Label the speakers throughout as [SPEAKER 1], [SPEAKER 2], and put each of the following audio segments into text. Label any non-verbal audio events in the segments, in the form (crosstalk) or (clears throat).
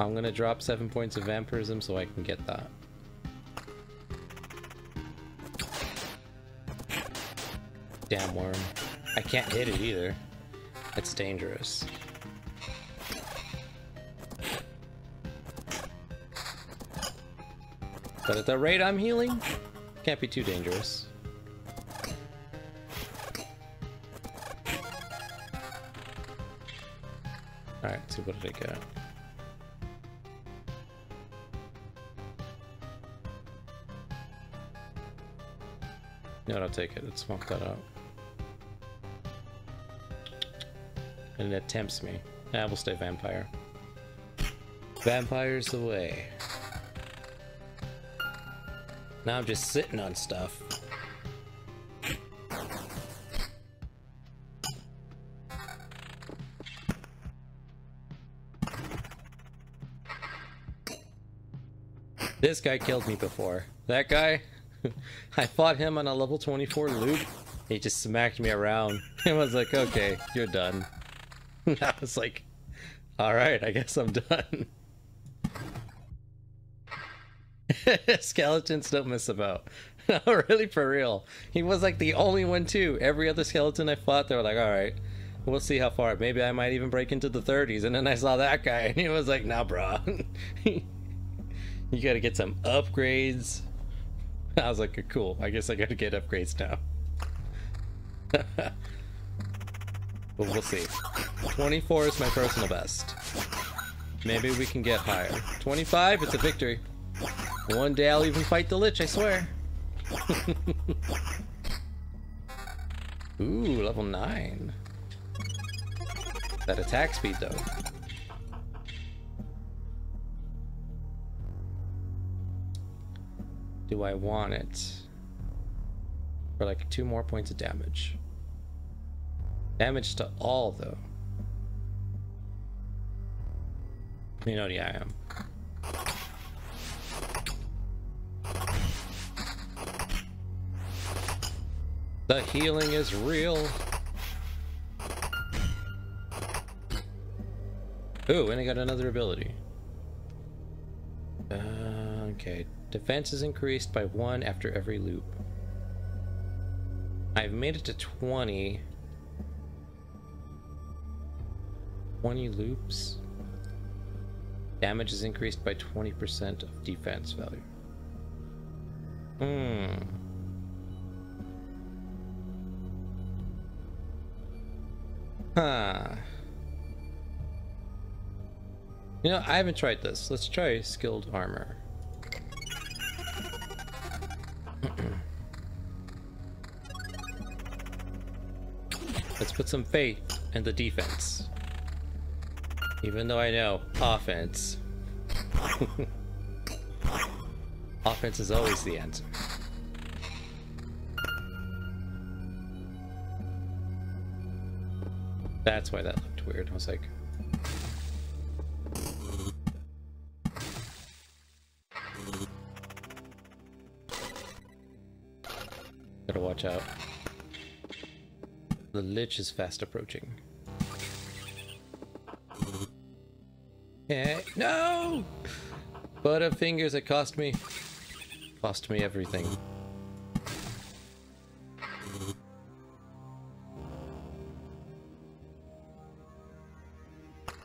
[SPEAKER 1] I'm gonna drop seven points of vampirism so I can get that. Damn worm. I can't hit it either. It's dangerous. But at the rate I'm healing, can't be too dangerous. Alright, so what did I get? No, I'll take it. Let's smoke that out. And it tempts me. Yeah, we'll stay vampire. Vampire's the way. Now I'm just sitting on stuff. This guy killed me before. That guy, (laughs) I fought him on a level 24 loop. He just smacked me around. (laughs) I was like, okay, you're done. (laughs) I was like, alright, I guess I'm done. Skeletons don't miss about. No, really, for real. He was like the only one too. Every other skeleton I fought, they were like, alright, we'll see how far. Maybe I might even break into the 30s. And then I saw that guy, and he was like, nah, bro. you gotta get some upgrades. (laughs) I was like, cool. I guess I gotta get upgrades now. (laughs) but we'll see. 24 is my personal best. Maybe we can get higher. 25, it's a victory. One day I'll even fight the Lich, I swear. (laughs) Ooh, level 9. That attack speed, though. Do I want it? For like two more points of damage. Damage to all, though. You know, yeah, I am. The healing is real. Ooh, and I got another ability. Uh, okay. Defense is increased by one after every loop. I've made it to 20. 20 loops. Damage is increased by 20% of defense value. Hmm. Huh. You know, I haven't tried this. Let's try skilled armor. Let's put some faith in the defense. Even though I know offense. (laughs) offense is always the answer. That's why that looked weird. I was like... Gotta watch out. The Lich is fast approaching. Okay. No! Butterfingers, it cost me. Cost me everything.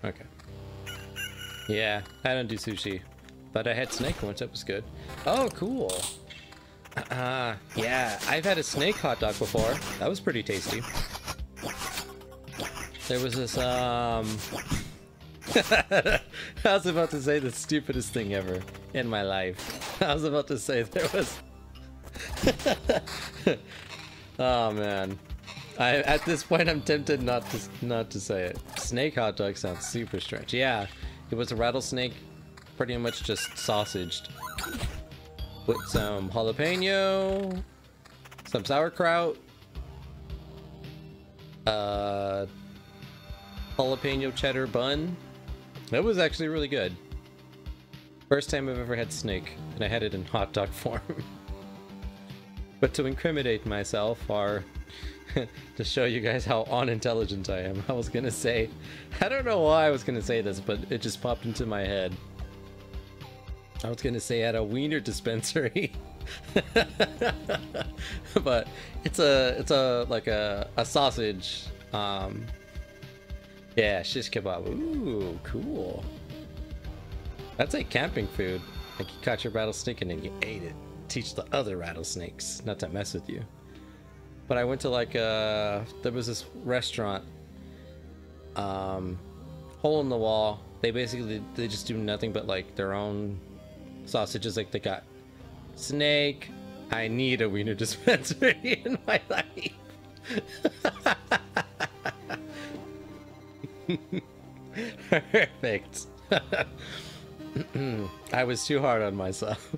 [SPEAKER 1] Okay. Yeah, I don't do sushi. But I had snake once, that was good. Oh, cool. Uh, yeah, I've had a snake hot dog before. That was pretty tasty. There was this, um... (laughs) I was about to say the stupidest thing ever in my life. I was about to say there was... (laughs) oh, man. I, at this point, I'm tempted not to not to say it. Snake hot dog sounds super strange. Yeah, it was a rattlesnake, pretty much just sausaged with some jalapeno, some sauerkraut, uh, jalapeno cheddar bun. That was actually really good. First time I've ever had snake, and I had it in hot dog (laughs) form. but to incriminate myself, or (laughs) to show you guys how unintelligent I am. (laughs) I was gonna say, I don't know why I was gonna say this, but it just popped into my head. I was gonna say at a wiener dispensary, but it's a it's a like a a sausage. Um, yeah, shish kebab. Ooh, cool. That's like camping food. Like you caught your rattlesnake and then you ate it. Teach the other rattlesnakes not to mess with you. But I went to like uh there was this restaurant um hole in the wall. They basically they just do nothing but like their own sausages like they got snake. I need a wiener dispensary (laughs) in my life. (laughs) Perfect. (laughs) I was too hard on myself.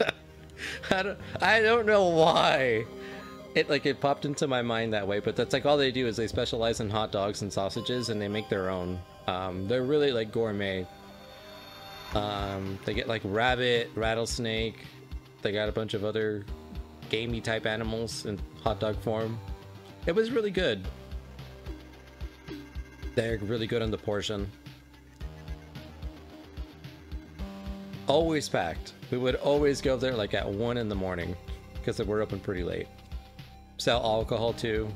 [SPEAKER 1] (laughs) I don't I don't know why. It like it popped into my mind that way, but that's like all they do is they specialize in hot dogs and sausages and they make their own. Um, they're really like gourmet. Um, they get like rabbit, rattlesnake. They got a bunch of other gamey type animals in hot dog form. It was really good. They're really good on the portion. Always packed. We would always go there like at 1 in the morning because we're open pretty late. Sell alcohol too.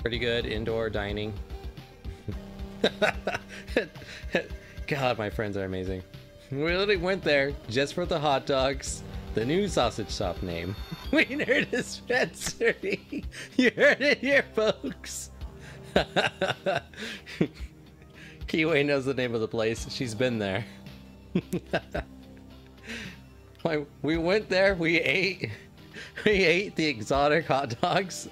[SPEAKER 1] Pretty good indoor dining. (laughs) God, my friends are amazing. We literally went there just for the hot dogs, the new sausage shop name, (laughs) Wiener Dispensary. (laughs) You heard it here, folks. (laughs) Kiwi knows the name of the place. She's been there. (laughs) we went there, we ate, (laughs) we ate the exotic hot dogs,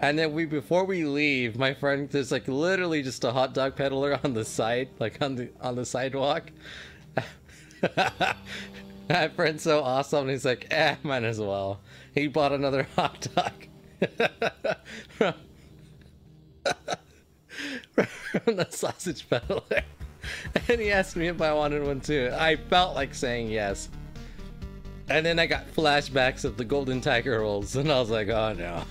[SPEAKER 1] and then we before we leave, my friend there's like literally just a hot dog peddler on the side, like on the on the sidewalk. my friend's so awesome. He's like, eh, might as well. He bought another hot dog from, from (laughs) the sausage peddler. (laughs) and he asked me if I wanted one too. I felt like saying yes. And then I got flashbacks of the Golden Tiger rolls, and I was like, oh no.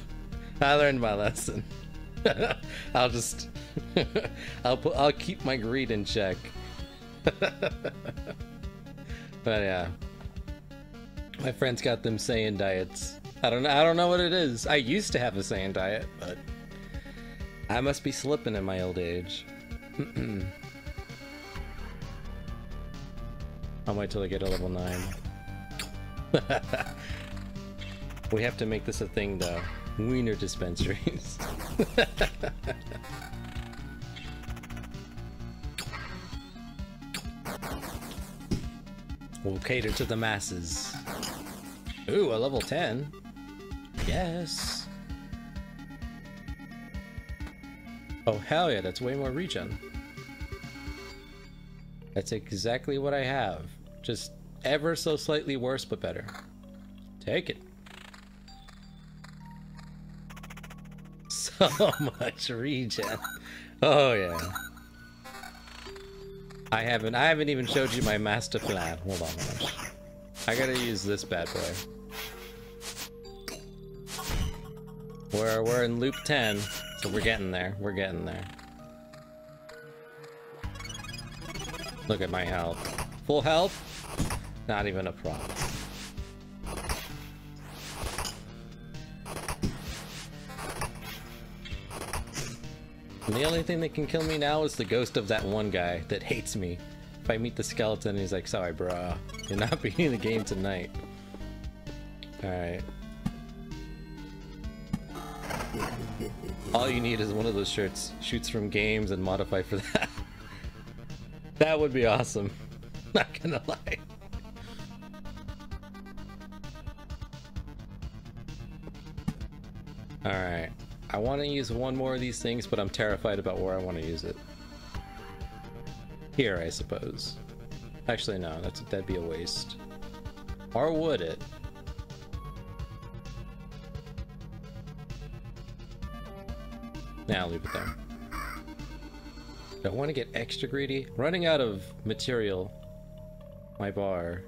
[SPEAKER 1] I learned my lesson. (laughs) I'll just I'll put I'll keep my greed in check. but yeah. My friends got them Saiyan diets. I don't know I don't know what it is. I used to have a Saiyan diet, but I must be slipping in my old age. (clears throat) I'll wait till I get a level 9. (laughs) we have to make this a thing though. Wiener dispensaries. (laughs) we'll cater to the masses. Ooh, a level 10. Yes. Oh hell yeah, that's way more regen. That's exactly what I have. Just ever so slightly worse, but better. Take it. (laughs) So much regen. Oh yeah. I haven't I haven't even showed you my master plan. Hold on. I gotta use this bad boy. We're we're in loop 10, so we're getting there. We're getting there. Look at my health. Full health? Not even a problem. And the only thing that can kill me now is the ghost of that one guy that hates me. If I meet the skeleton, he's like, sorry, bro. You're not (laughs) beating the game tonight. Alright. All you need is one of those shirts. Shoots from games and modify for that. (laughs) That would be awesome. (laughs) Not gonna lie. Alright. I want to use one more of these things, but I'm terrified about where I want to use it. Here, I suppose. Actually, no. That's, that'd be a waste. Or would it? Now, leave it there. Don't want to get extra greedy. Running out of material. My bar.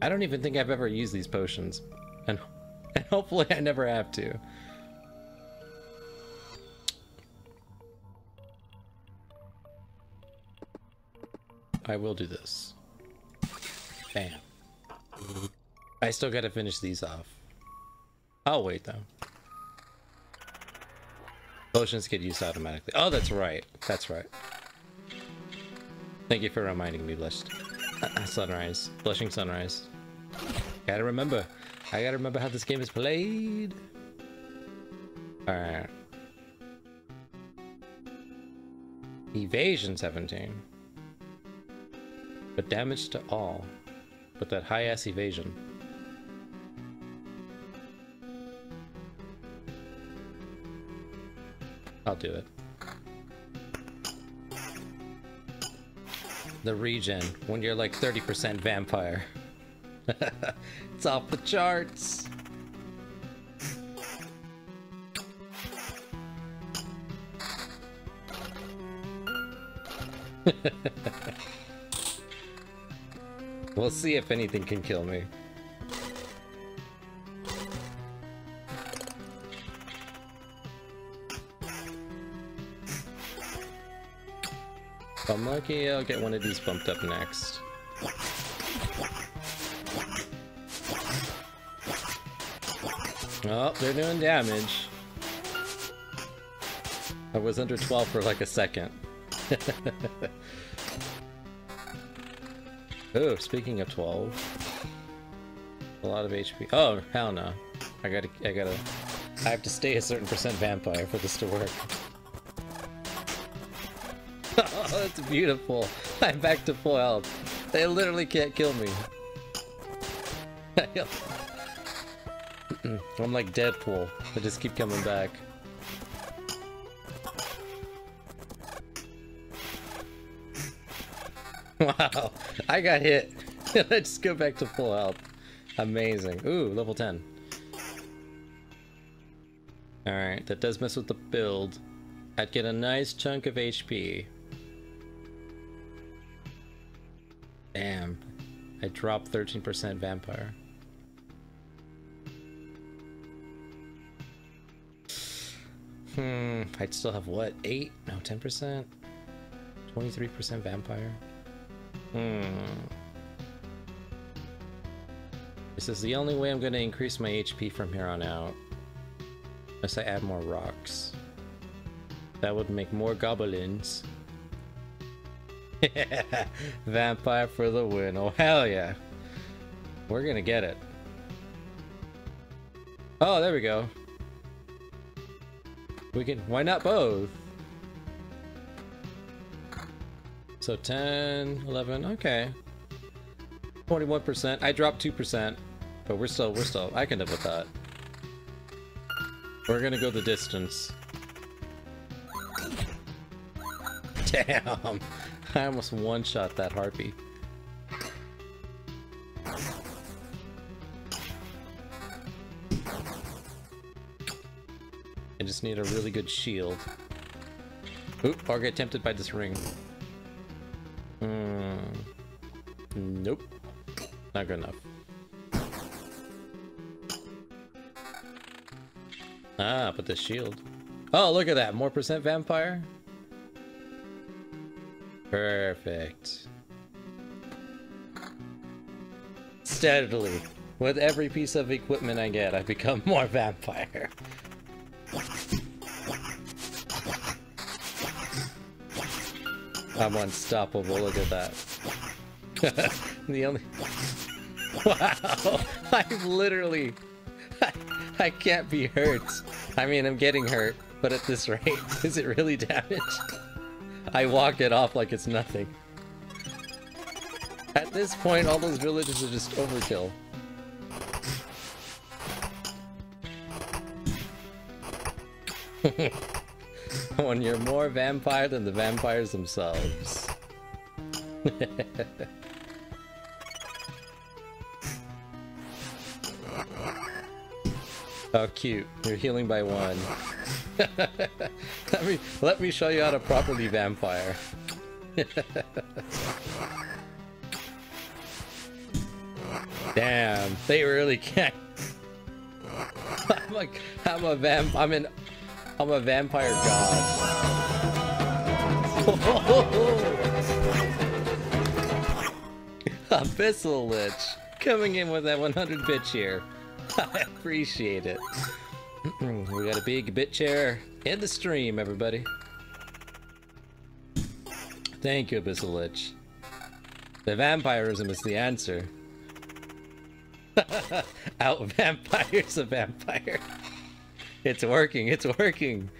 [SPEAKER 1] I don't even think I've ever used these potions. And And hopefully I never have to. I will do this. Bam. I still gotta finish these off. I'll wait though. Potions get used automatically. Oh, that's right. That's right. Thank you for reminding me, Blushed. Uh, sunrise. Blushing Sunrise. Gotta remember. I gotta remember how this game is played. Alright. Evasion 17. But damage to all. But that high ass evasion. I'll do it. The regen, when you're like 30% vampire. (laughs) it's off the charts. (laughs) we'll see if anything can kill me. Lucky, I'll get one of these bumped up next. Oh, they're doing damage. I was under 12 for like a second. (laughs) oh, speaking of 12. A lot of HP. Oh, hell no. I gotta, I gotta, I have to stay a certain percent vampire for this to work. Oh, that's beautiful. (laughs) I'm back to full health. They literally can't kill me. (laughs) I'm like Deadpool. I just keep coming back. (laughs) Wow, I got hit. Let's go back to full health. Amazing. Ooh, level 10. Alright, that does mess with the build. I'd get a nice chunk of HP. I dropped 13% vampire. Hmm, I'd still have what? 8? No, 10%? 23% vampire? Hmm. This is the only way I'm going to increase my HP from here on out. Unless I add more rocks. That would make more goblins. (laughs) Vampire for the win. Oh, hell yeah. We're gonna get it. Oh, there we go. We can, why not both? So 10, 11, okay. 21%. I dropped 2%, but we're still, we're still, I can live with that. We're gonna go the distance. (laughs) Damn! I almost one-shot that harpy. I just need a really good shield. Oop, I'll get tempted by this ring. Hmm. Nope. Not good enough. Ah, but the shield. Oh, look at that. More percent vampire? Perfect. Steadily. With every piece of equipment I get, I become more vampire. I'm unstoppable, look at that. (laughs) the only... Wow! (laughs) I'm literally... (laughs) I, can't be hurt. I mean, I'm getting hurt, but at this rate, is it really damaged? I walk it off like it's nothing. At this point, all those villages are just overkill. (laughs) when you're more vampire than the vampires themselves. (laughs) oh, cute. You're healing by one. (laughs) let me let me show you how to properly vampire. (laughs) Damn, they really can't. (laughs) I'm like, I'm a vamp. I'm an, I'm a vampire god. Abyssal Lich coming in with that 100 bit share. (laughs) I appreciate it. (clears throat) we got a big bit chair in the stream, everybody. Thank you, Abyssal Lich. The vampirism is the answer. (laughs) Out vampires a vampire. It's working, it's working.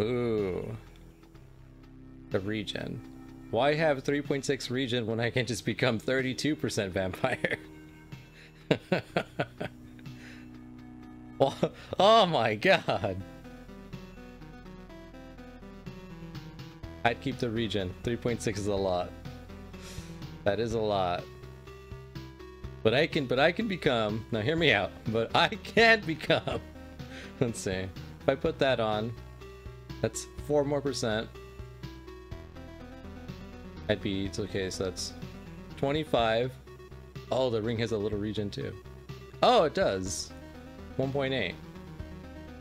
[SPEAKER 1] Ooh. The regen. Why have 3.6 regen when I can just become 32% vampire? (laughs) (laughs) oh, oh my god. I'd keep the regen. 3.6 is a lot. That is a lot. But I can but I can become now hear me out, but I can become (laughs) let's see. If I put that on, that's four more percent. I'd be it's okay, so that's 25. Oh, the ring has a little regen too. Oh, it does. 1.8.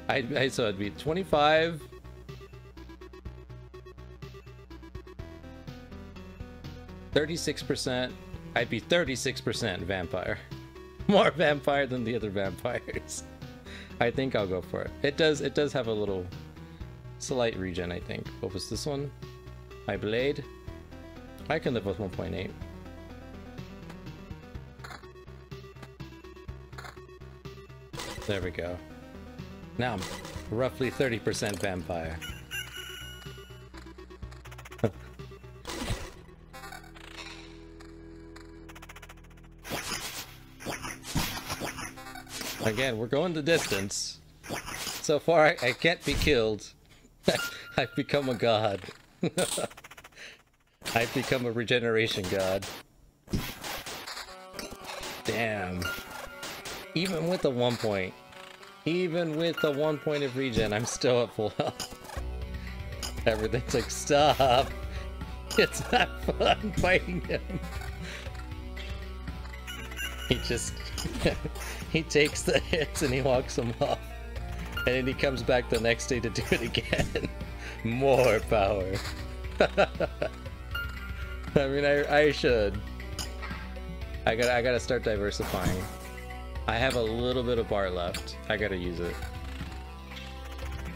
[SPEAKER 1] I, I so it'd be 25 36%, I'd be 36% vampire. (laughs) More vampire than the other vampires. (laughs) I think I'll go for it. It does it does have a little slight regen, I think. What was this one? My blade? I can live with 1.8. There we go. Now I'm roughly 30% vampire. (laughs) Again, we're going the distance. So far, I, I can't be killed. (laughs) I've become a god. (laughs) I've become a regeneration god. Even with the one point, even with the one point of regen, I'm still at full health. Everything's like, stop. (laughs) It's not fun (laughs) fighting him. He just (laughs) he takes the hits and he walks them off. And then he comes back the next day to do it again. More power. I mean, I, I should. I gotta, I gotta start diversifying. I have a little bit of bar left. I gotta use it.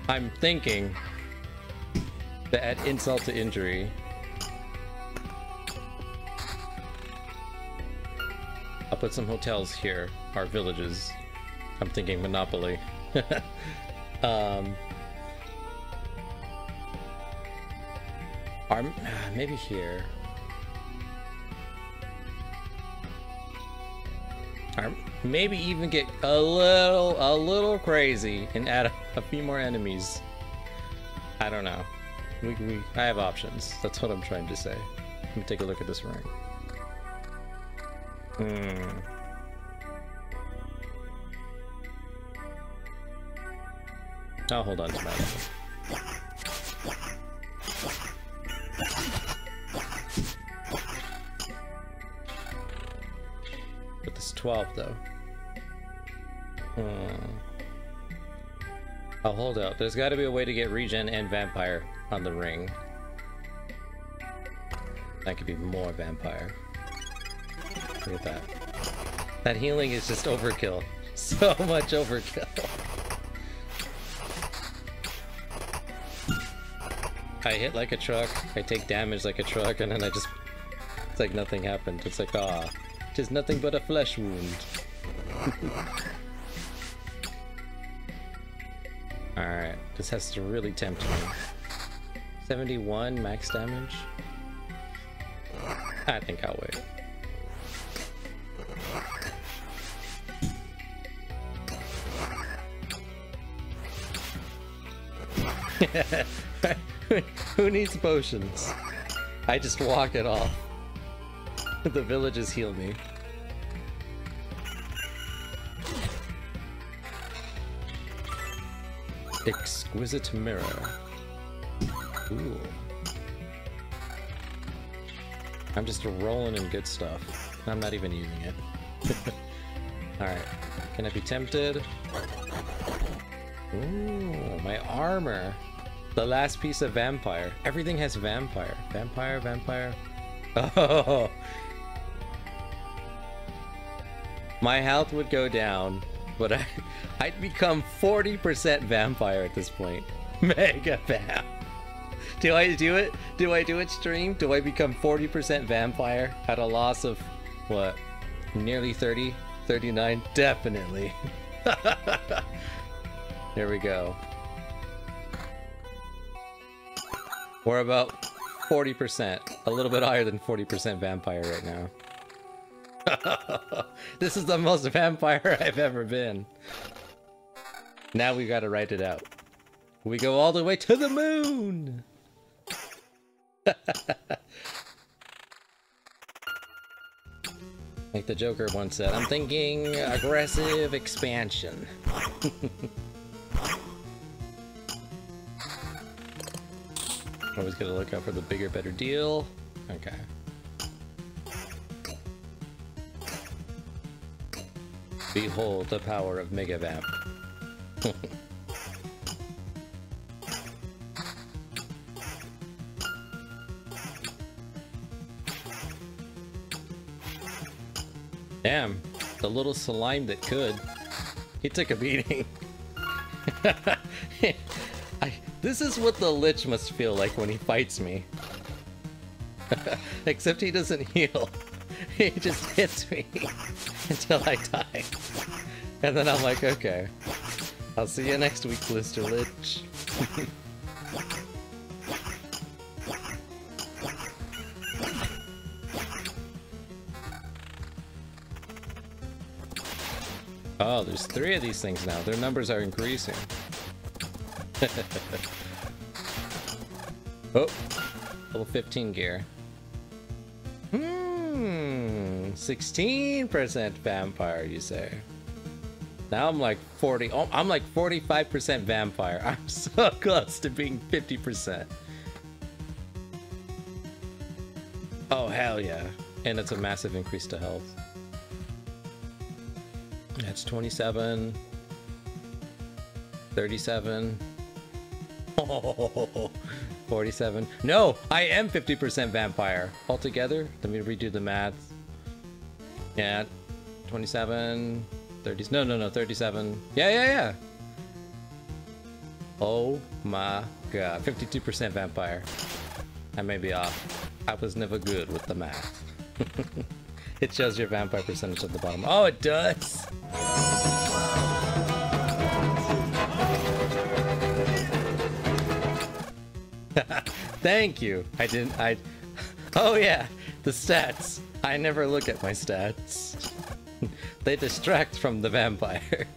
[SPEAKER 1] I'm thinking that add insult to injury, I'll put some hotels here, our villages. I'm thinking Monopoly. (laughs) um, our, maybe here. Maybe even get a little, a little crazy and add a, a few more enemies. I don't know. We, we, I have options. That's what I'm trying to say. Let me take a look at this ring. Hmm. I'll hold on to that. 12 though. Hmm. I'll hold out. There's gotta be a way to get regen and vampire on the ring. That could be more vampire. Look at that. That healing is just overkill. (laughs) So much overkill. I hit like a truck, I take damage like a truck, and then I just... It's like nothing happened. It's like, ah, tis nothing but a flesh wound. (laughs) Alright, this has to really tempt me. 71 max damage? I think I'll wait. (laughs) Who needs potions? I just walk it off. (laughs) the villages heal me. Exquisite mirror. Ooh. I'm just rolling in good stuff. I'm not even using it. (laughs) Alright. Can I be tempted? Ooh, my armor. The last piece of vampire. Everything has vampire. Vampire, vampire. (laughs) Oh. My health would go down, but I, I'd become 40% vampire at this point. (laughs) Mega vamp. Do I do it? Do I do it stream? Do I become 40% vampire at a loss of, what, nearly 30? 39? Definitely. (laughs) there we go. We're about 40%, a little bit higher than 40% vampire right now. (laughs) this is the most vampire (laughs) I've ever been. Now we gotta write it out. We go all the way to the moon! (laughs) like the Joker once said, I'm thinking aggressive expansion. Always gotta look out for the bigger, better deal. Okay. Behold the power of Mega Vamp. Damn, the little slime that could. He took a beating. (laughs) I, this is what the Lich must feel like when he fights me. (laughs) Except he doesn't heal. (laughs) He just hits me until I die. And then I'm like, okay. I'll see you next week, Blister Lich. oh, there's three of these things now. Their numbers are increasing. (laughs) oh, level 15 gear. Hmm, 16% vampire, you say? Now I'm like 40, oh, I'm like 45% vampire. (laughs) I'm so close to being 50%. Oh, hell yeah. And it's a massive increase to health. That's 27. 37. Oh, (laughs) 47. No, I am 50% vampire. Altogether, let me redo the math. Yeah, 27, 30. No, no, no, 37. Yeah, yeah, yeah. Oh my god. 52% vampire. I may be off. I was never good with the math. (laughs) it shows your vampire percentage at the bottom. Oh, it does! (laughs) Thank you. I didn't. I. (laughs) Oh yeah, the stats. I never look at my stats. (laughs) they distract from the vampire.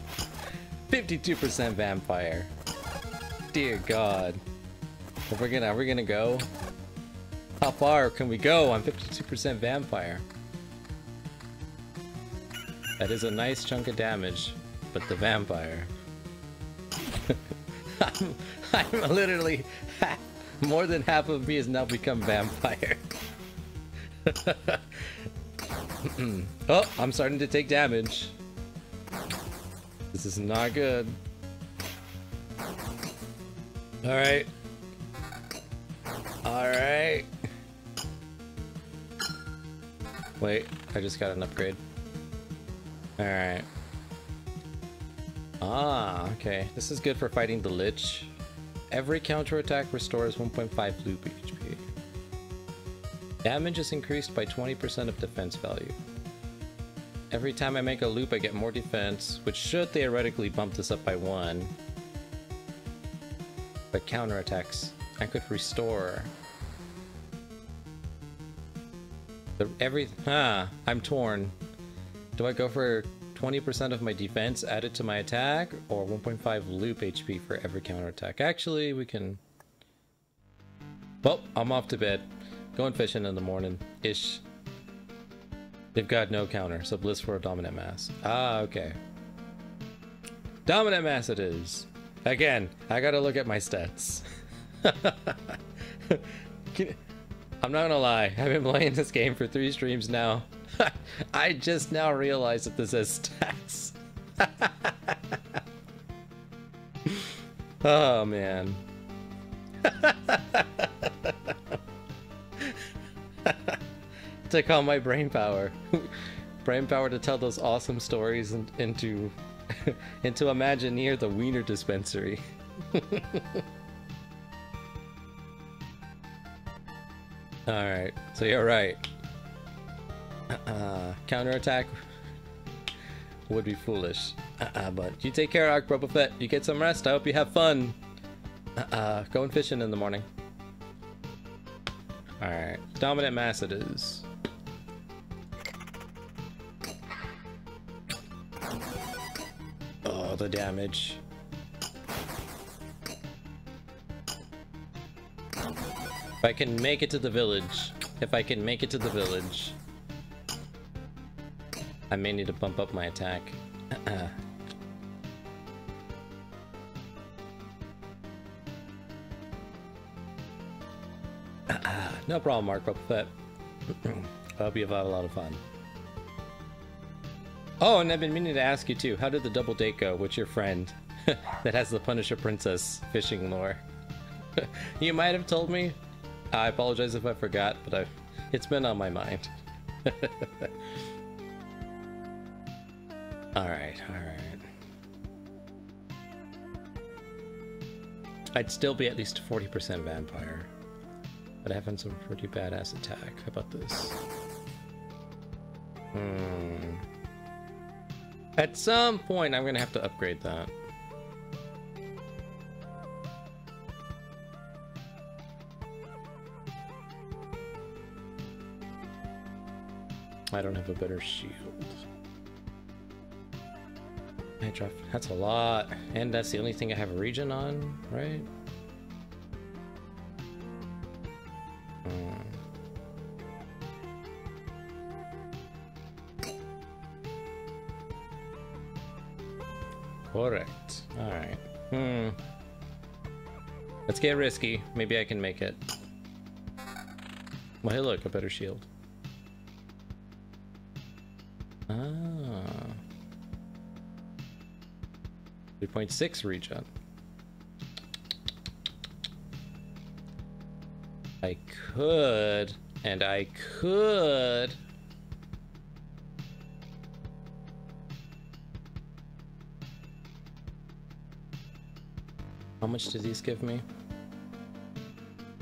[SPEAKER 1] (laughs) 52% vampire. Dear God. Are we gonna? Are we gonna go? How far can we go on 52% vampire? That is a nice chunk of damage, but the vampire. (laughs) I'm, I'm literally more than half of me has now become vampire. Oh, I'm starting to take damage. This is not good. Alright. Alright. Wait, I just got an upgrade. Alright. Ah, okay. This is good for fighting the Lich. Every counterattack restores 1.5 loop HP. Damage is increased by 20% of defense value. Every time I make a loop I get more defense, which should theoretically bump this up by 1. But counterattacks, I could restore. The, every, ah, I'm torn. Do I go for 20% of my defense added to my attack, or 1.5 loop HP for every counterattack. Actually, we can... Well, I'm off to bed. Going fishing in the morning. Ish. They've got no counter, so bliss for a dominant mass. Ah, okay. Dominant mass it is. Again, I gotta look at my stats. (laughs) I'm not gonna lie, I've been playing this game for three streams now. (laughs) I just now realized that this has stats. (laughs) oh man. (laughs) Take all my brain power. (laughs) brain power to tell those awesome stories and into into (laughs) Imagineer the Wiener Dispensary. Alright, so you're right. Uh, counterattack would be foolish. Uh, uh but you take care, Ark Boba Fett. You get some rest. I hope you have fun. Uh, going fishing in the morning. Alright, dominant mass it is. Oh, the damage. If I can make it to the village, if I can make it to the village, I may need to bump up my attack. (clears throat) (clears throat) no problem, Mark Fett. (clears throat) I hope you have had a lot of fun. Oh, and I've been meaning to ask you too. How did the double date go with your friend (laughs) that has the Punisher Princess fishing lore? (laughs) you might have told me. I apologize if I forgot, but I've, it's been on my mind. (laughs) alright, alright. I'd still be at least 40% vampire. But having some pretty badass attack. How about this? Hmm. At some point, I'm gonna have to upgrade that. I don't have a better shield. I drop. That's a lot, and that's the only thing I have a regen on, right? Correct. Alright. Hmm. Let's get risky. Maybe I can make it. Well, hey look, a better shield. Ah. 3.6 regen. I could, and I could How much do these give me?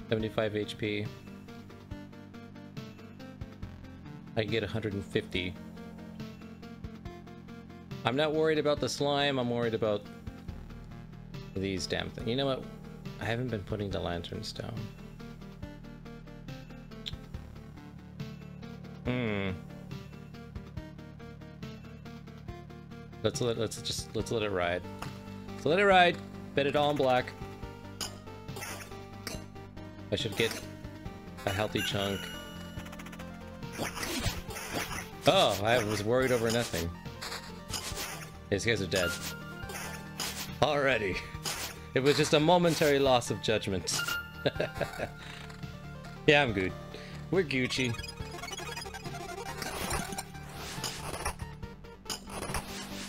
[SPEAKER 1] 75 HP. I get 150. I'm not worried about the slime, I'm worried about these damn things. You know what? I haven't been putting the lanterns down. Hmm. Let's let let's just let's let it ride. Let's let it ride. Bet it all in black. I should get a healthy chunk. Oh, I was worried over nothing. These guys are dead. Already. It was just a momentary loss of judgment. (laughs) yeah, I'm good. We're Gucci.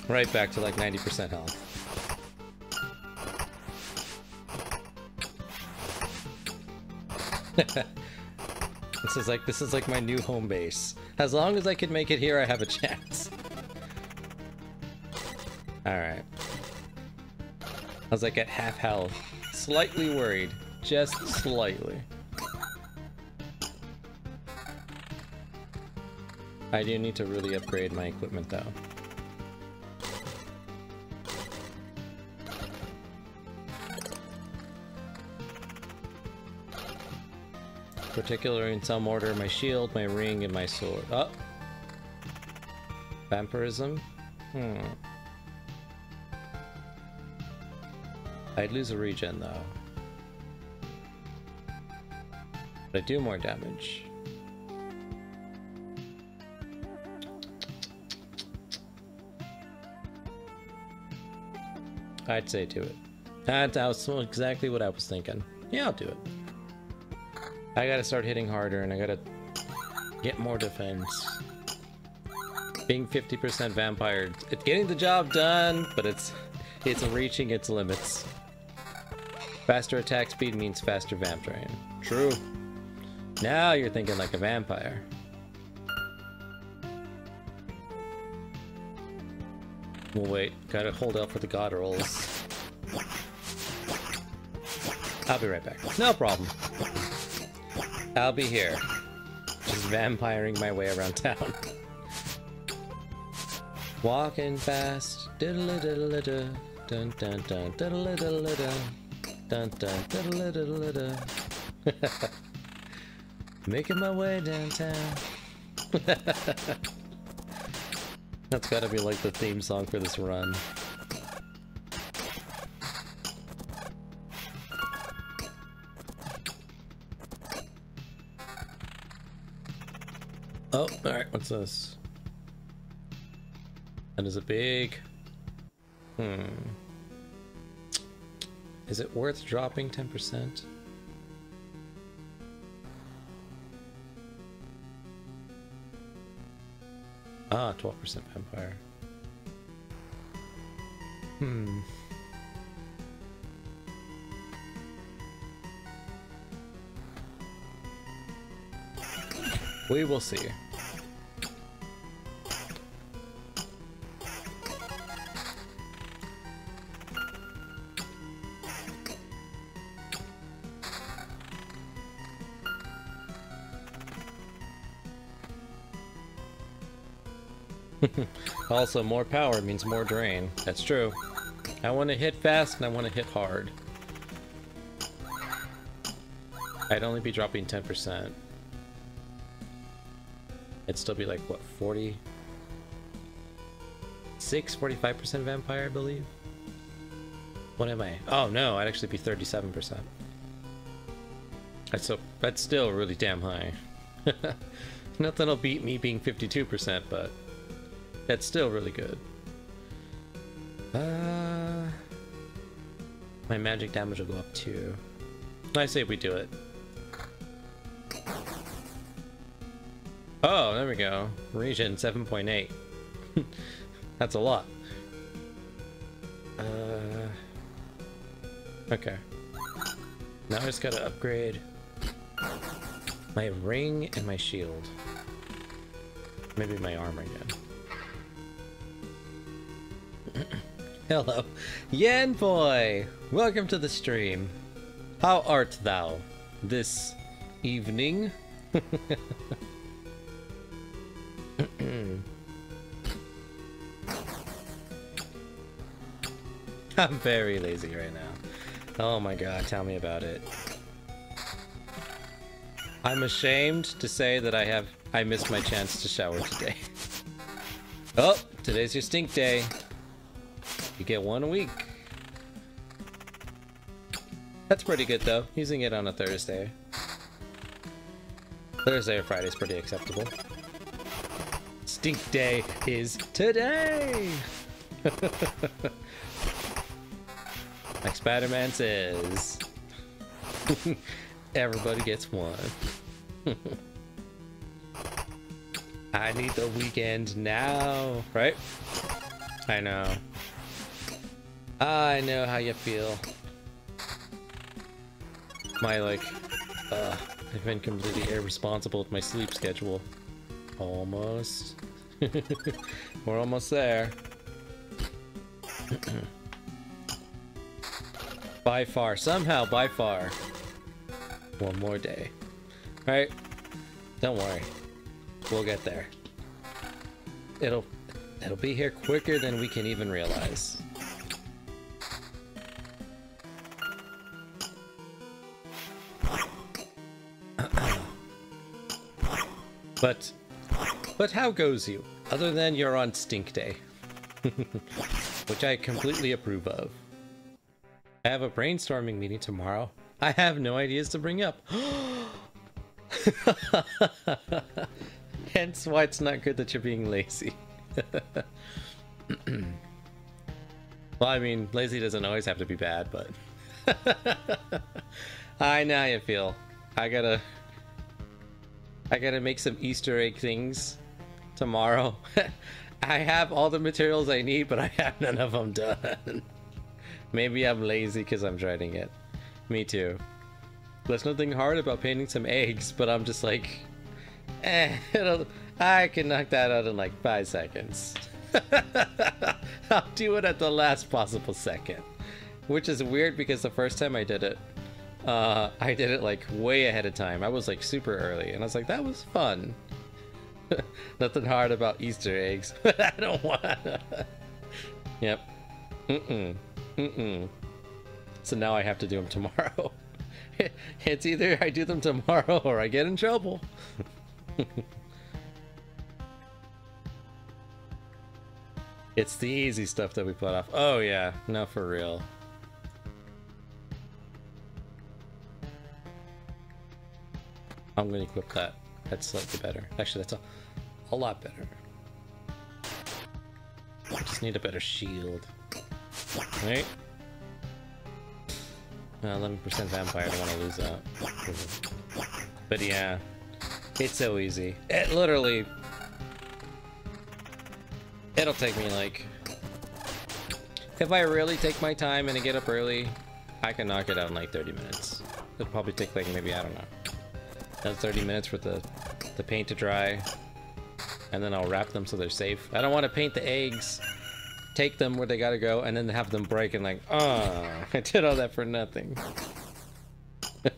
[SPEAKER 1] Right back to like 90% health. (laughs) this is like this is like my new home base. As long as I can make it here, I have a (laughs) chance. Alright. I was like at half health. Slightly worried. Just slightly. I do need to really upgrade my equipment though. Particularly in some order, my shield, my ring, and my sword. Oh! Vampirism? Hmm. I'd lose a regen though. But I do more damage. I'd say do it. That's exactly what I was thinking. Yeah, I'll do it. I gotta start hitting harder and I gotta get more defense. Being 50% vampire, it's getting the job done, but it's it's reaching its limits. Faster attack speed means faster vamp drain. True. Now you're thinking like a vampire. We'll wait. Gotta hold out for the god rolls. I'll be right back. No problem. I'll be here. Just vampiring my way around town. Walking fast. Diddle diddle diddle. Dun dun dun diddle diddle diddle. Dun dun diddle diddle. (laughs) Making my way downtown. (laughs) That's gotta be like the theme song for this run. Oh, alright, what's this? That is a big... Hmm. Is it worth dropping 10%? Ah, 12% vampire. Hmm. We will see. (laughs) also, more power means more drain. That's true. I want to hit fast and I want to hit hard. I'd only be dropping 10%. It'd still be like, what, 40? 6, 45% vampire, I believe? What am I? Oh no, I'd actually be 37%. That's, so, that's still really damn high. (laughs) Nothing'll beat me being 52%, but that's still really good. Uh, my magic damage will go up too. I say we do it. Oh, there we go. Regen 7.8. (laughs) That's a lot. Uh, okay. Now I just gotta upgrade my ring and my shield. Maybe my armor again. (clears throat) Hello. Yan boy! Welcome to the stream. How art thou this evening? (laughs) I'm very lazy right now. Oh my god, tell me about it. I'm ashamed to say that I have I missed my chance to shower today. (laughs) oh, today's your stink day. You get one a week. That's pretty good though, using it on a Thursday. Thursday or Friday is pretty acceptable. Stink day is today! (laughs) like Spider-Man says. (laughs) Everybody gets one. (laughs) I need the weekend now, right? I know. I know how you feel. My, like, uh, I've been completely irresponsible with my sleep schedule. Almost. (laughs) We're almost there. (clears throat) by far, somehow, by far. One more day. Right? Don't worry. We'll get there. It'll it'll be here quicker than we can even realize. (clears throat) but but how goes you? Other than you're on stink day. (laughs) Which I completely approve of. I have a brainstorming meeting tomorrow. I have no ideas to bring up. (gasps) Hence why it's not good that you're being lazy. (clears throat) well, I mean, lazy doesn't always have to be bad, but... (laughs) I know how you feel. I gotta... I gotta make some Easter egg things tomorrow (laughs) I have all the materials I need, but I have none of them done. (laughs) Maybe I'm lazy because I'm dreading it. Me too. There's nothing hard about painting some eggs, but I'm just like, eh, (laughs) I can knock that out in like five seconds. (laughs) I'll do it at the last possible second. Which is weird because the first time I did it, uh, I did it like way ahead of time. I was like super early, and I was like, that was fun. (laughs) Nothing hard about Easter eggs. I don't want. yep. Mm-mm. Mm-mm. So now I have to do them tomorrow. (laughs) it's either I do them tomorrow or I get in trouble. (laughs) it's the easy stuff that we put off. Oh yeah, no for real. I'm gonna equip that. That's slightly better. Actually, that's a, a lot better. I just need a better shield. Right? 11% vampire, I don't want to lose that. But yeah, it's so easy. It literally... It'll take me like... If I really take my time and I get up early, I can knock it out in like 30 minutes. It'll probably take like maybe, I don't know, that's 30 minutes for the, the paint to dry. And then I'll wrap them so they're safe. I don't want to paint the eggs, take them where they gotta go, and then have them break and like, oh, (laughs) I did all that for nothing. (laughs)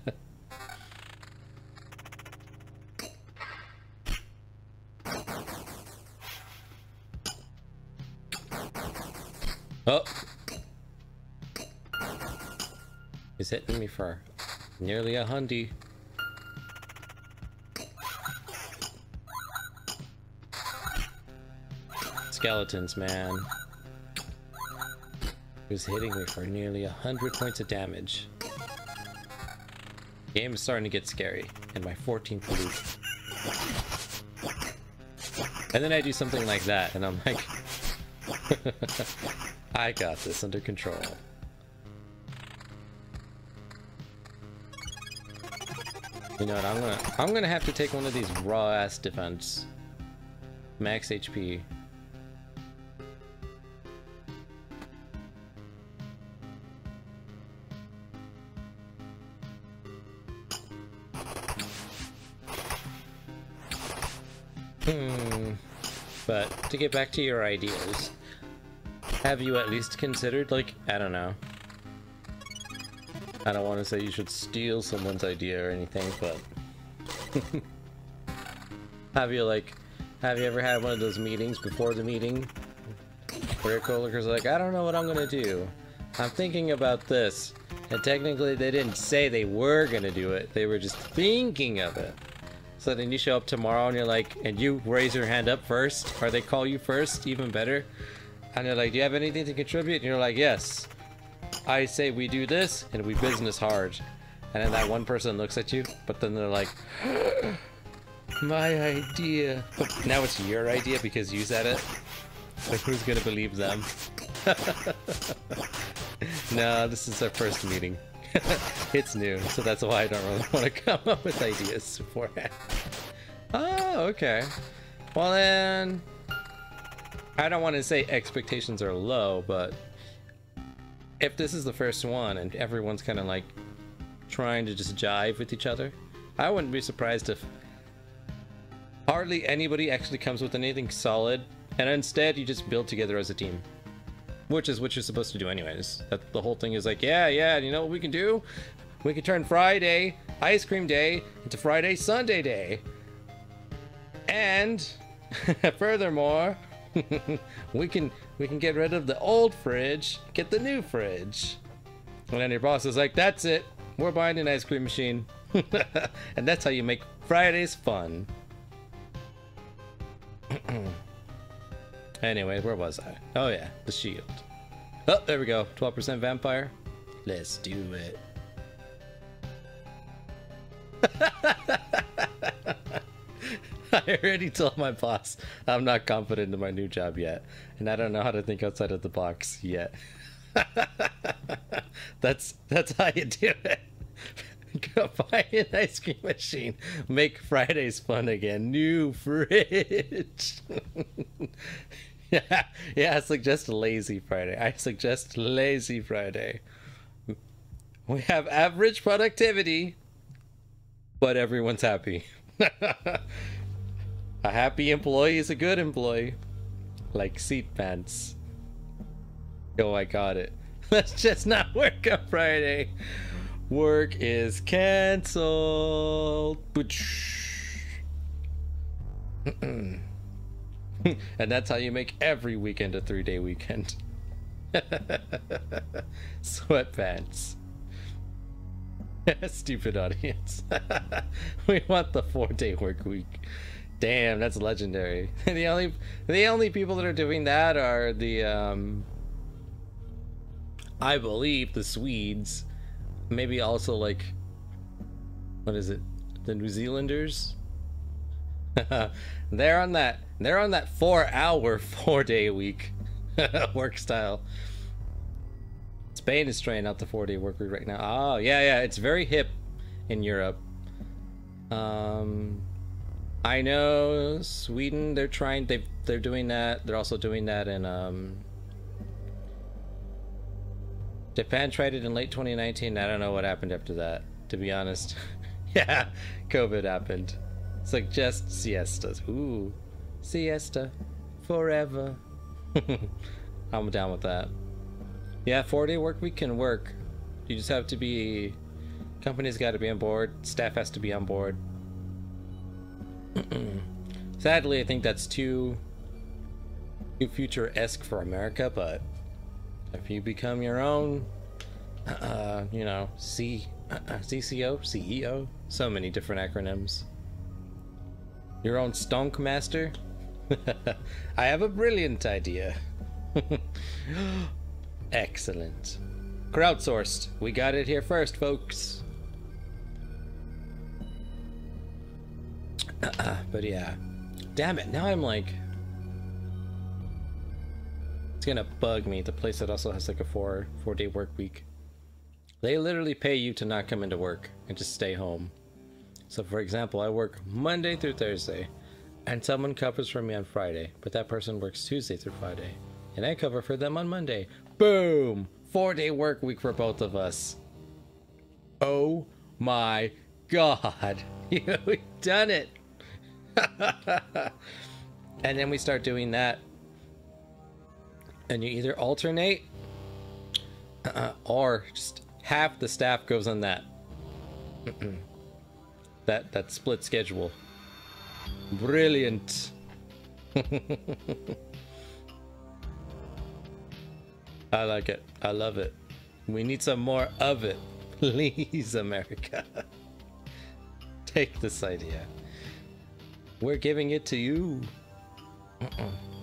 [SPEAKER 1] oh! He's hitting me for nearly a hundy. skeletons, man. Was hitting me for nearly a hundred points of damage. game is starting to get scary, and my 14th loop. And then I do something like that, and I'm like, (laughs) I got this under control. You know what? I'm gonna I'm gonna have to take one of these raw ass defense. Max HP. To get back to your ideas, have you at least considered, like, I don't know. I don't want to say you should steal someone's idea or anything, but (laughs) have you like, have you ever had one of those meetings before the meeting where your coworkers like, I don't know what I'm gonna do. I'm thinking about this, and technically they didn't say they were gonna do it. They were just thinking of it. So then you show up tomorrow and you're like, and you raise your hand up first, or they call you first, even better. And they're like, do you have anything to contribute? And you're like, yes. I say we do this, and we business hard. And then that one person looks at you, but then they're like, (gasps) my idea. But now it's your idea because you said it. Like, who's gonna believe them? (laughs) no, this is our first meeting. (laughs) it's new, so that's why I don't really (laughs) want to come up with ideas beforehand. Oh, okay. Well then, I don't want to say expectations are low, but if this is the first one and everyone's kind of like trying to just jive with each other, I wouldn't be surprised if hardly anybody actually comes with anything solid, and instead you just build together as a team. Which is what you're supposed to do anyways. That the whole thing is like, yeah, yeah, you know what we can do? We can turn Friday, ice cream day, into Friday, Sunday day. And (laughs) furthermore, (laughs) we can we can get rid of the old fridge, get the new fridge. And then your boss is like, that's it. We're buying an ice cream machine. (laughs) and that's how you make Fridays fun. (clears throat) Anyway, where was I? Oh yeah, the shield. Oh, there we go. 12% vampire. Let's do it. (laughs) I already told my boss I'm not confident in my new job yet, and I don't know how to think outside of the box yet. (laughs) that's that's how you do it. (laughs) Go buy an ice cream machine. Make Fridays fun again. New fridge. Yeah, (laughs) yeah, I suggest lazy Friday. I suggest lazy Friday. We have average productivity, but everyone's happy. (laughs) a happy employee is a good employee. Like seat pants. Oh, I got it. (laughs) Let's just not work on Friday. Work is canceled. (clears throat) (laughs) and that's how you make every weekend a three day weekend. (laughs) Sweatpants. (laughs) Stupid audience. we want the four day work week. Damn, that's legendary. the only the only people that are doing that are the um I believe the Swedes. Maybe also like what is it? The New Zealanders? (laughs) they're on that they're on that four hour (laughs) four day a week (laughs) work style. Spain is trying out the four day work week right now. Oh yeah, yeah, it's very hip in Europe. Um, I know Sweden. They're trying. They they're doing that. They're also doing that in um. Japan tried it in late 2019. I don't know what happened after that. To be honest, yeah, COVID happened. Suggest siestas. Ooh, siesta, forever. (laughs) I'm down with that. Yeah, four day work week can work. You just have to be. Company's got to be on board. Staff has to be on board. (clears throat) Sadly, I think that's too, too future esque for America. But if you become your own, uh, you know, C, uh, CCO, CEO, so many different acronyms. Your own stonk master. (laughs) I have a brilliant idea. (laughs) Excellent. Crowdsourced. We got it here first, folks. (clears throat) but yeah. Damn it, now I'm like... It's gonna bug me, the place that also has like a four, four day work week. They literally pay you to not come into work and just stay home. So for example, I work Monday through Thursday, and someone covers for me on Friday, but that person works Tuesday through Friday, and I cover for them on Monday. Boom! Four day work week for both of us. Oh my god. (laughs) We've done it. (laughs) and then we start doing that. And you either alternate uh, or just half the staff goes on that. That that split schedule. Brilliant. (laughs) I like it. I love it. We need some more of it. (laughs) Please, America. (laughs) Take this idea. We're giving it to you. Uh -uh.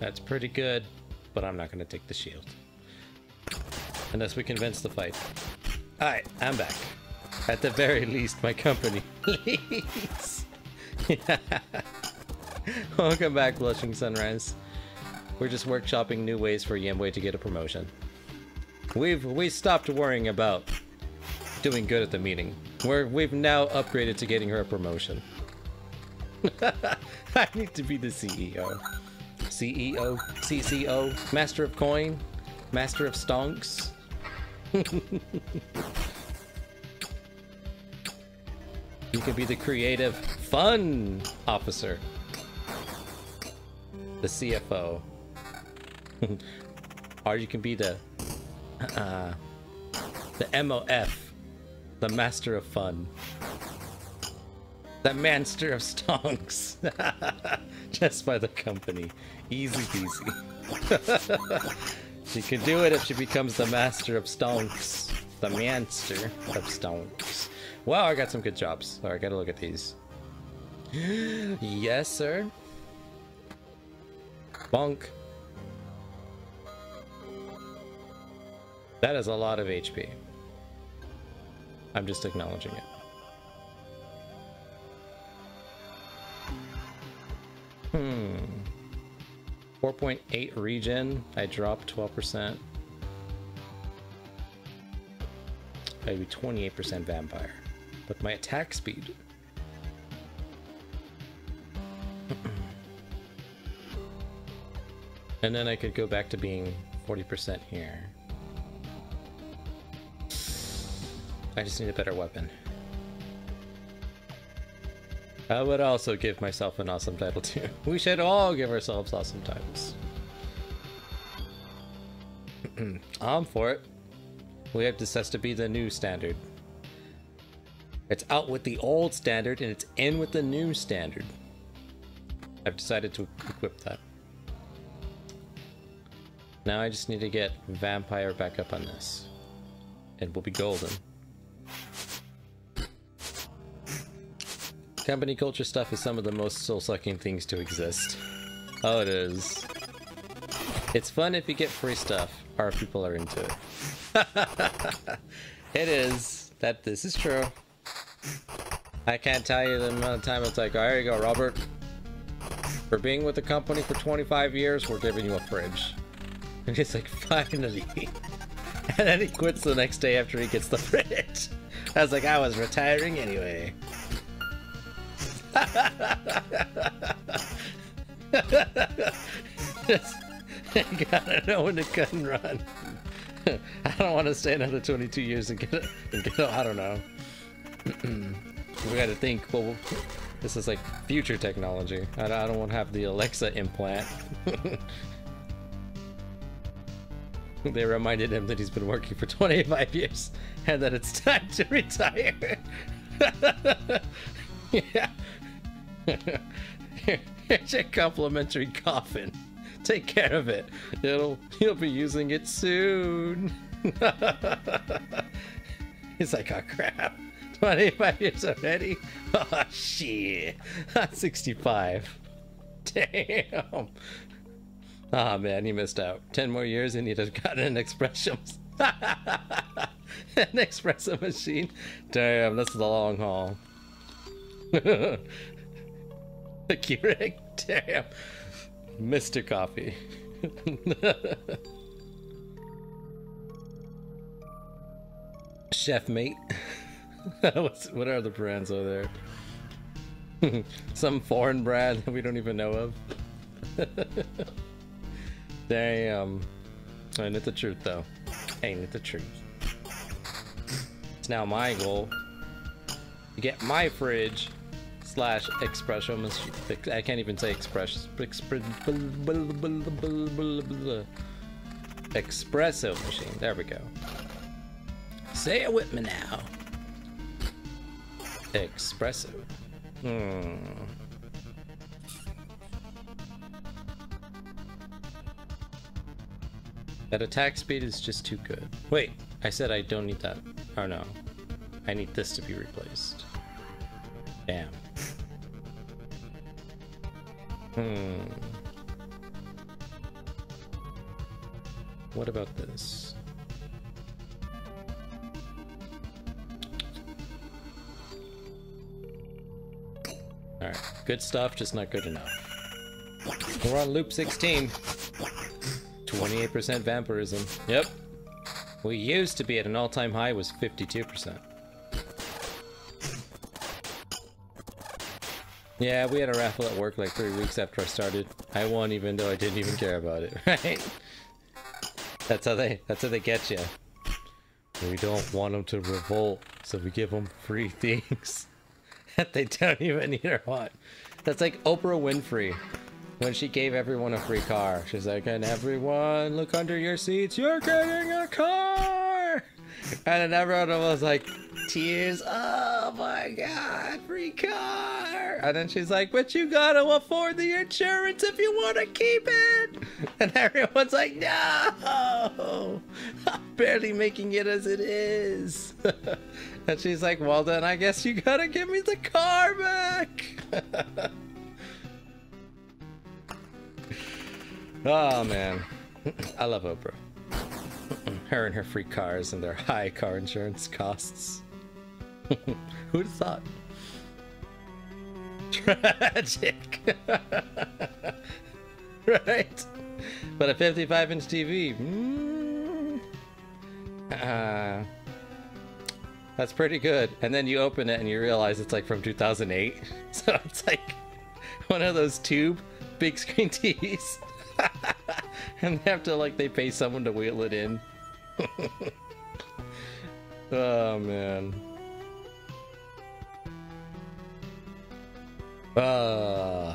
[SPEAKER 1] That's pretty good, but I'm not to take the shield. Unless we convince the fight. Alright, I'm back. At the very least, my company. (laughs) Please. (laughs) Welcome back, Blushing Sunrise. We're just workshopping new ways for Yemwe to get a promotion. We've we stopped worrying about doing good at the meeting. We're we've now upgraded to getting her a promotion. (laughs) I need to be the CEO. CEO, CCO, Master of Coin, Master of Stonks. (laughs) You can be the creative, fun officer. The CFO. (laughs) or you can be the uh, the MOF, the master of fun. The master of stonks. (laughs) Just by the company. Easy peasy. (laughs) she can do it if she becomes the master of stonks. The master of stonks. Wow, I got some good jobs. Alright, gotta look at these. (gasps) yes, sir. Bonk. That is a lot of HP. I'm just acknowledging it. Hmm. 4.8 regen. I dropped 12%. I'd be 28% vampire. But my attack speed. (clears throat) and then I could go back to being 40% here. I just need a better weapon. I would also give myself an awesome title too. (laughs) We should all give ourselves awesome titles. (clears throat) I'm for it. We have this has to be the new standard. It's out with the old standard and it's in with the new standard. I've decided to equip that. Now I just need to get vampire back up on this. And we'll be golden. Company culture stuff is some of the most soul-sucking things to exist. Oh, it is. It's fun if you get free stuff, if people are into it. (laughs) it is. That this is true. I can't tell you the amount of time it's like, oh, there you go, Robert. For being with the company for 25 years, we're giving you a fridge. (laughs) And he's like, finally. (laughs) And then he quits the next day after he gets the fridge. I was like, I was retiring anyway. Just (laughs) gotta know when to cut and run. (laughs) I don't want to stay another 22 years and get it. And get, I don't know. (clears throat) we gotta think. Well, this is like future technology. I, I don't want to have the Alexa implant. (laughs) they reminded him that he's been working for 25 years and that it's time to retire. yeah. Here's your complimentary coffin. Take care of it. It'll you'll be using it soon. (laughs) He's like, oh crap. 25 years already? (laughs) Oh shit. Not 65. Damn. Ah oh, man, he missed out. 10 more years and he'd have gotten an espresso. (laughs) an espresso machine. Damn, this is the long haul. Keurig? Damn. Mr. Coffee. Chef mate. (laughs) What are the brands over there? (laughs) Some foreign brand that we don't even know of. (laughs) Damn. Ain't it the truth though? Ain't it the truth? It's now my goal to get my fridge slash machine. I can't even say express. Espresso machine. There we go. Say it with me now. Espresso. Hmm. That attack speed is just too good. Wait, I said I don't need that. Oh no. I need this to be replaced. Damn. Hmm. What about this? Alright, good stuff, just not good enough. We're on loop 16. 28% vampirism. Yep. We used to be at an all-time high was 52%. Yeah, we had a raffle at work like three weeks after I started. I won even though I didn't even care about it, (laughs) right? That's how they, that's how they get you. We don't want them to revolt, so we give them free (laughs) things that they don't even need or want. That's like Oprah Winfrey when she gave everyone a free car. She's like, and everyone look under your seats, you're getting a car! And then everyone was like, tears, oh my god, free car! And then she's like, but you gotta afford the insurance if you want to keep it! And everyone's like, no! I'm barely making it as it is! (laughs) and she's like, well then I guess you gotta give me the car back! (laughs) oh man, I love Oprah. (clears throat) Her and her free cars and their high car insurance costs. (laughs) Who'd have thought? Tragic. (laughs) right? But a 55 inch TV. Mm. Uh, That's pretty good. And then you open it and you realize it's like from 2008. (laughs) So it's like one of those tube big screen (laughs) TVs. and they have to like they pay someone to wheel it in. oh man. Uh,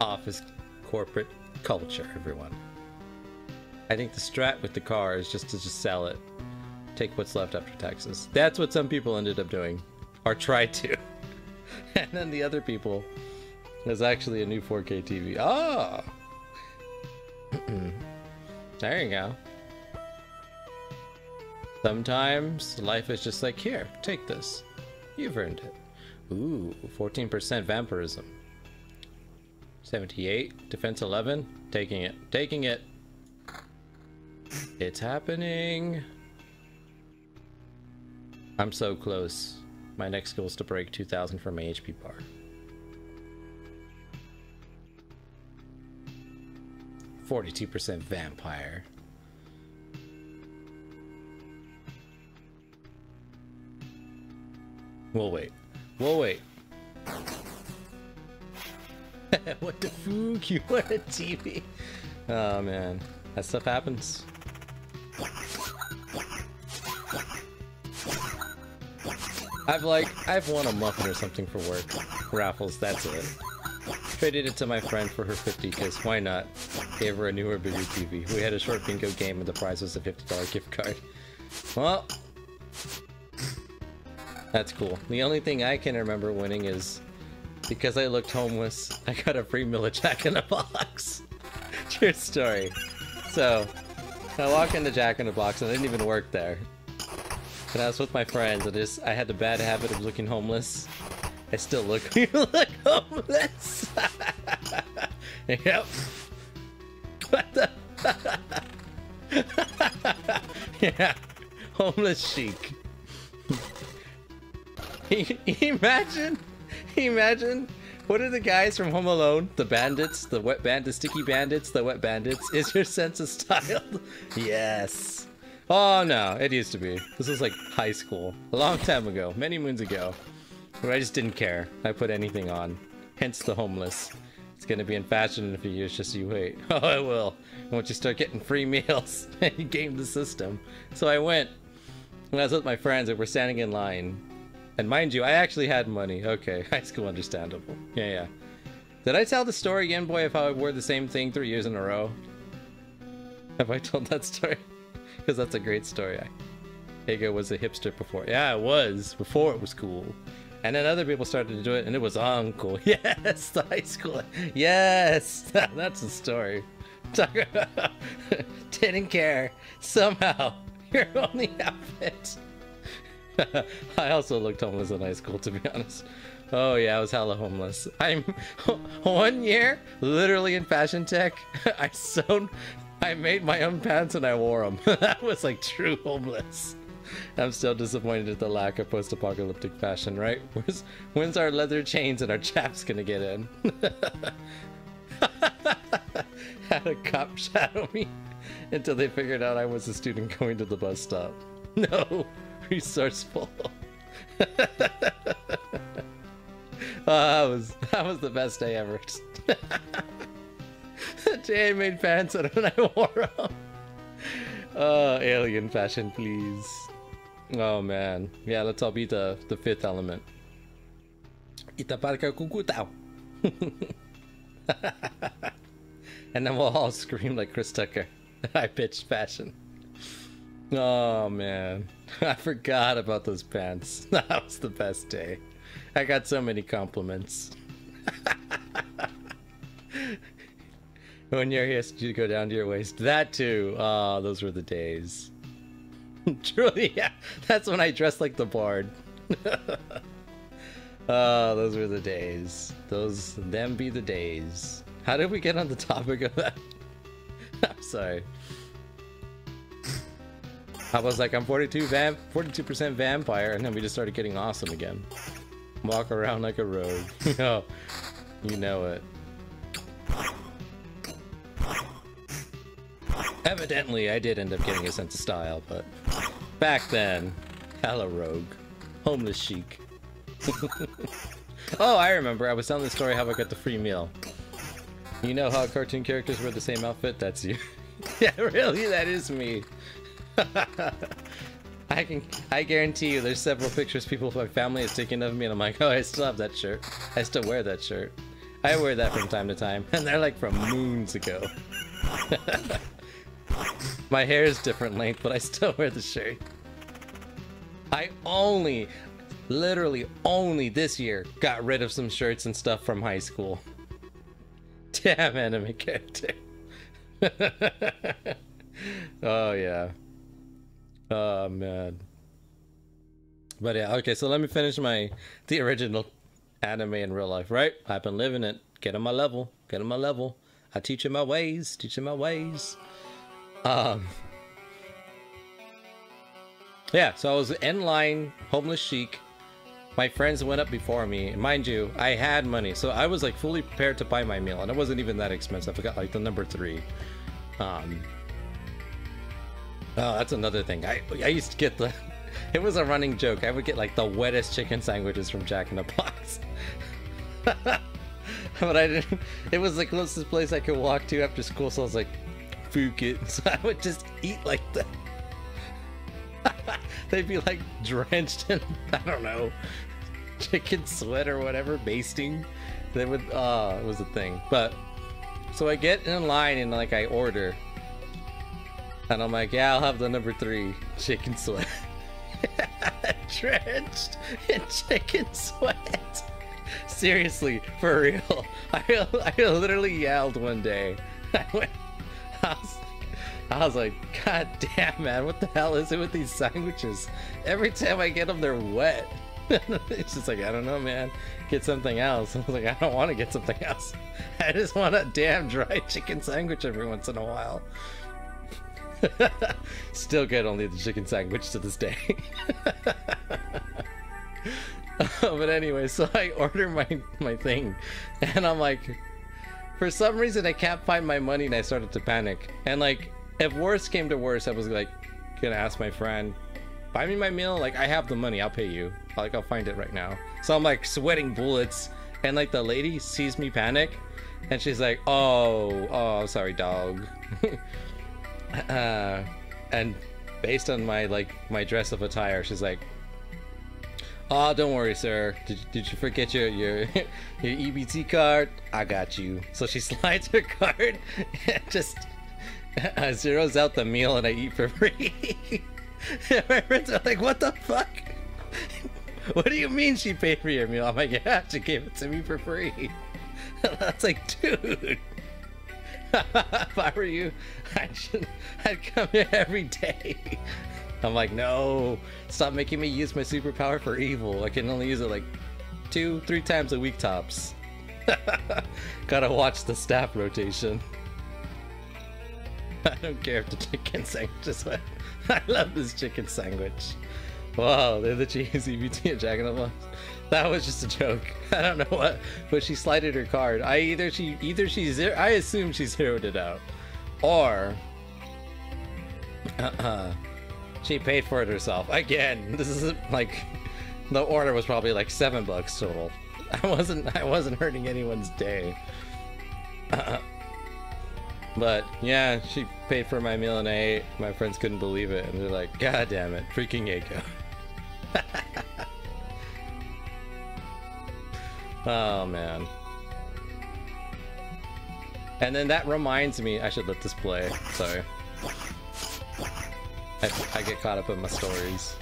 [SPEAKER 1] office corporate culture, everyone. I think the strat with the car is just to just sell it take what's left after taxes. That's what some people ended up doing, or tried to. (laughs) and then the other people is actually a new 4K TV. Oh! there you go. Sometimes life is just like, here, take this. You've earned it. Ooh, 14% vampirism. 78, defense 11, taking it, taking it. It's happening. I'm so close. My next goal is to break 2000 for my HP bar. Forty-two percent vampire. We'll wait. We'll wait. (laughs) what the fuck? (laughs) You want a TV? Oh man, that stuff happens. I've like, I've won a muffin or something for work. Raffles, that's it. Traded it to my friend for her 50 because why not? Gave her a newer, bigger TV. We had a short bingo game and the prize was a $50 gift card. Well, that's cool. The only thing I can remember winning is because I looked homeless, (laughs) I got a free Miller Jack in a Box. (laughs) True story. So, I walk into Jack in the Box and I didn't even work there. When I was with my friends, I just I had the bad habit of looking homeless. I still look (laughs) look homeless. yep. What the? yeah, homeless chic. (laughs) imagine, imagine. What are the guys from Home Alone? The bandits, the wet bandits, The sticky bandits, the wet bandits. Is your sense of style? (laughs) yes. Oh no, it used to be. This was like high school. A long time ago, many moons ago. Where I just didn't care. I put anything on. Hence the homeless. It's gonna be in fashion in a few years, just you wait. (laughs) Oh, I will. Once you start getting free meals, and you game the system. So I went. When I was with my friends, we were standing in line. And mind you, I actually had money. Okay, (laughs) high school understandable. Yeah, yeah. Did I tell the story again, boy, of how I wore the same thing three years in a row? (laughs) Have I told that story? (laughs) because that's a great story. Eggo was a hipster before. Yeah, it was before it was cool. And then other people started to do it, and it was uncool. Yes, the high school. Yes, that's the story. Talk about Didn't care. Somehow, your only outfit. (laughs) I also looked homeless in high school, to be honest. Oh yeah, I was hella homeless. I'm (laughs) one year, literally in fashion tech. (laughs) I sewn I made my own pants and I wore them. that was like true homeless. I'm still disappointed at the lack of post-apocalyptic fashion, right? Where's, when's our leather chains and our chaps gonna get in? Had a cop shadow me until they figured out I was a student going to the bus stop. No, resourceful. (laughs) oh, that was that was the best day ever. (laughs) Jay made pants and I wore them. Uh, alien fashion, please. Oh man. Yeah, let's all be the, the fifth element. Itaparka kukutao. (laughs) and then we'll all scream like Chris Tucker. High pitched fashion. Oh man. (laughs) I forgot about those pants. (laughs) That was the best day. I got so many compliments (laughs) when your hair to go down to your waist. That too. Ah, oh, those were the days. Truly, yeah. That's when I dressed like the bard. oh, those were the days. Those, them be the days. How did we get on the topic of that? I'm sorry. I was like, I'm 42 vamp, 42% vampire, and then we just started getting awesome again. Walk around like a rogue. (laughs) oh, you know it. Evidently, I did end up getting a sense of style, but back then, Hella rogue. Homeless chic. (laughs) oh, I remember. I was telling the story how I got the free meal. You know how cartoon characters wear the same outfit? That's you. (laughs) yeah, really? That is me. (laughs) I can I guarantee you there's several pictures people my family has taken of me and I'm like, oh I still have that shirt. I still wear that shirt. I wear that from time to time. (laughs) And they're like from moons ago. (laughs) my hair is different length, but I still wear the shirt. I only literally only this year got rid of some shirts and stuff from high school. Damn anime character. oh yeah. Oh man. But yeah, okay, so let me finish my the original anime in real life, right? I've been living it. Get on my level. Get on my level. I teach him my ways. Teach him my ways. Um Yeah, so I was in line, homeless chic. My friends went up before me. Mind you, I had money, so I was like fully prepared to buy my meal, and it wasn't even that expensive. I got like the number three. Um, Oh, that's another thing. I I used to get the. (laughs) It was a running joke. I would get like the wettest chicken sandwiches from Jack in the Box. (laughs) but I didn't. It was the closest place I could walk to after school, so I was like, "Fuck it." (laughs) So I would just eat like that. They'd be like drenched in I don't know chicken sweat or whatever, basting. They would. Uh, it was a thing. But so I get in line and like I order and I'm like, yeah, I'll have the number three chicken sweat. (laughs) Drenched in chicken sweat. Seriously, for real. (laughs) I, I literally yelled one day. (laughs) I, went, I, was, I was like, God damn, man, what the hell is it with these sandwiches? Every time I get them, they're wet. it's just like, I don't know, man. Get something else. I was like, I don't want to get something else. I just want a damn dry chicken sandwich every once in a while. (laughs) Still get only the chicken sandwich to this day. (laughs) but anyway, so I order my my thing, and I'm like, for some reason I can't find my money, and I started to panic. And like, if worse came to worse, I was like, gonna ask my friend, buy me my meal. Like, I have the money, I'll pay you. Like, I'll find it right now. So I'm like sweating bullets, and like the lady sees me panic, and she's like, oh, oh, sorry, dog. (laughs) uh, and based on my like my dress of attire, she's like, "Oh, don't worry, sir. Did, did you forget your your (laughs) your EBT card? I got you." So she (laughs) slides her card and just uh, zeroes out the meal, and I eat for (laughs) free. my friends are like, "What the fuck?" what do you mean she paid for your meal? I'm like, yeah, she gave it to me for free. That's like, dude. (laughs) if I were you, I should, I'd come here every day. I'm like, no, stop making me use my superpower for evil. I can only use it like two, three times a week tops. (laughs) Gotta watch the staff rotation. (laughs) I don't care if the chicken sandwich is wet. I love this chicken sandwich. Wow, they're the cheesy EBT and Jack in the Box. That was just a joke. (laughs) I don't know what, but she slided her card. I either she either she's I assume she zeroed it out, or uh, she paid for it herself. Again, this is like the order was probably like seven bucks total. (laughs) I wasn't I wasn't hurting anyone's day. Uh, but yeah, she paid for my meal and I ate. My friends couldn't believe it, and they're like, "God damn it, freaking Eiko." (laughs) Oh, man. And then that reminds me, I should let this play. Sorry. I, I get caught up in my stories.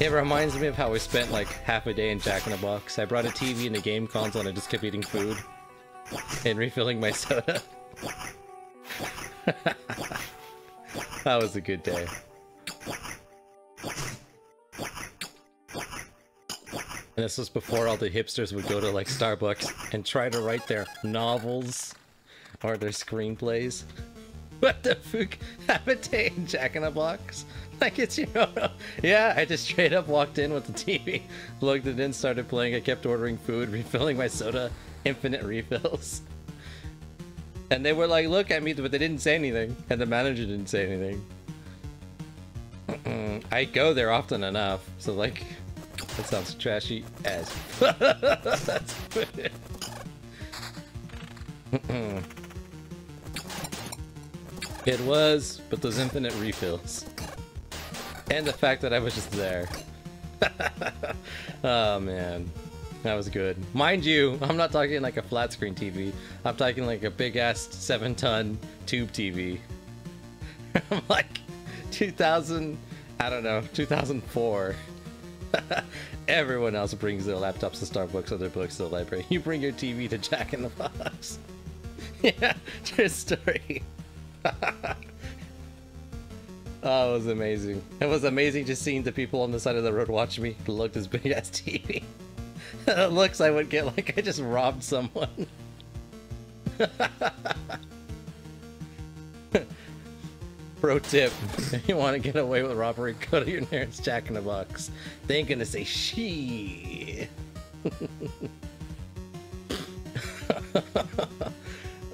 [SPEAKER 1] It reminds me of how I spent like half a day in Jack in the Box. I brought a TV and a game console and I just kept eating food and refilling my soda. (laughs) that was a good day. And this was before all the hipsters would go to like Starbucks and try to write their novels or their screenplays. (laughs) What the fuck? Have a in Jack in the Box? Like it's you know, (laughs) yeah. I just straight up walked in with the TV, (laughs) plugged it in, started playing. I kept ordering food, refilling my soda, infinite refills. And they were like, "Look at me," but they didn't say anything, and the manager didn't say anything. (clears throat) I go there often enough, so like, that sounds trashy as. (laughs) That's good. it was, but those infinite refills. And the fact that I was just there. (laughs) oh man. That was good. Mind you, I'm not talking like a flat screen TV. I'm talking like a big ass 7 ton tube TV. (laughs) I'm like 2000, I don't know, 2004. (laughs) Everyone else brings their laptops to Starbucks or their books to the library. You bring your TV to Jack in the Box. (laughs) yeah, true story. (laughs) Oh, it was amazing. It was amazing just seeing the people on the side of the road watch me look this big ass TV. looks I would get like I just robbed someone. Pro tip, if you want to get away with robbery, go to your nearest Jack in the Box. They ain't gonna say she.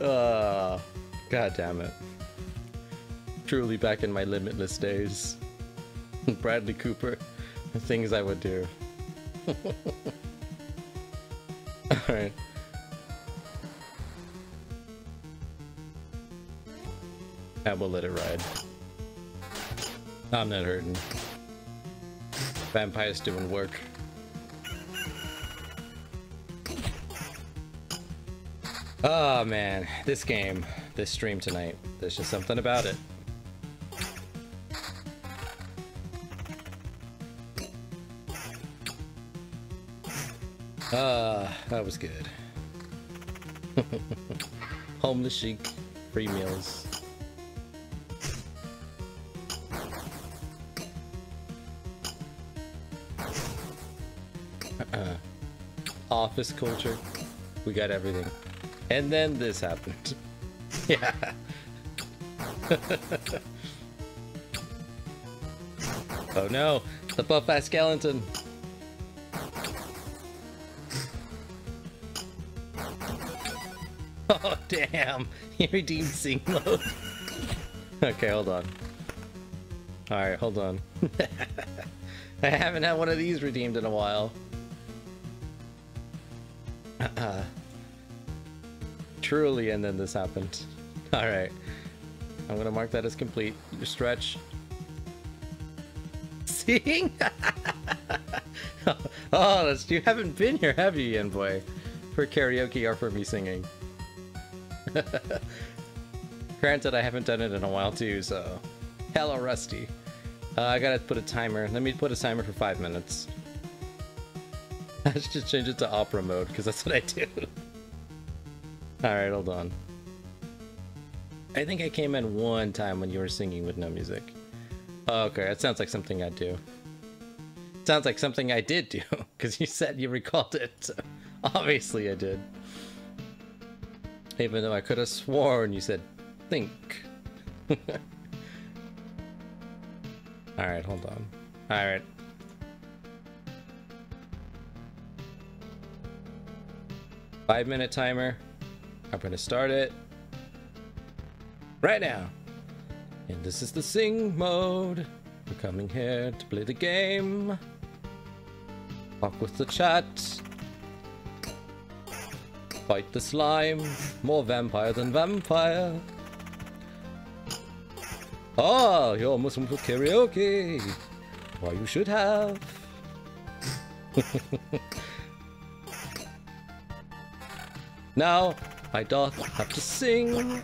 [SPEAKER 1] uh, (laughs) God damn it. Truly back in my limitless days. (laughs) Bradley Cooper, the things I would do. (laughs) Alright. I will let it ride. I'm not hurting. Vampire's doing work. Oh man, this game, this stream tonight, there's just something about it. Ah, that was good. (laughs) Homeless chic, free meals. Office culture. We got everything. And then this happened. (laughs) yeah. (laughs) oh no, the buff ass skeleton. Oh, damn. (laughs) He redeemed sing mode. okay, hold on. Alright, hold on. I haven't had one of these redeemed in a while. Truly, and then this happened. (laughs) Alright. I'm gonna mark that as complete. Your stretch. (laughs) Sing? (laughs) oh, that's, you haven't been here, have you, Yen Boy? For karaoke or for me singing? Granted, I haven't done it in a while too, so Hello, rusty. Uh, I gotta put a timer. Let me put a timer for five minutes. I should just change it to opera mode because that's what I do. Alright, hold on. I think I came in one time when you were singing with no music. Oh, okay, that sounds like something I'd do. Sounds like something I did do, (laughs) because you said you recalled it. So (laughs) obviously I did. Even though I could have sworn you said think. (laughs) Alright, hold on. Alright. Five minute timer. I'm gonna start it right now. And this is the sing mode. We're coming here to play the game. Talk with the chat. Fight the slime. More vampire than vampire. Oh, you're Muslim for karaoke. Why you should have. (laughs) now, I doth have to sing.